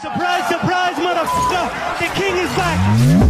Surprise, surprise, motherfucker! The king is back!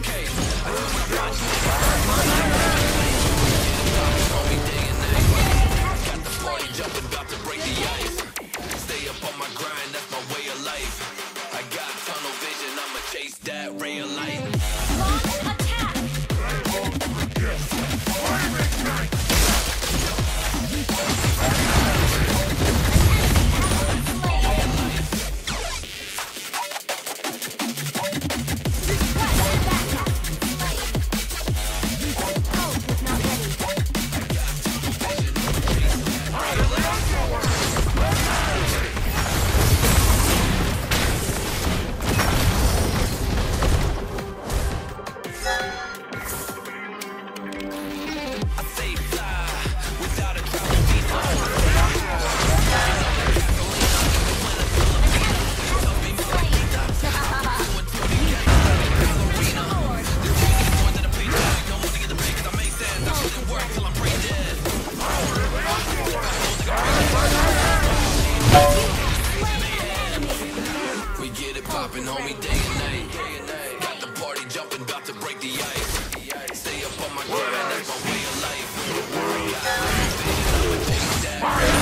That Stay up on my grind, that's my way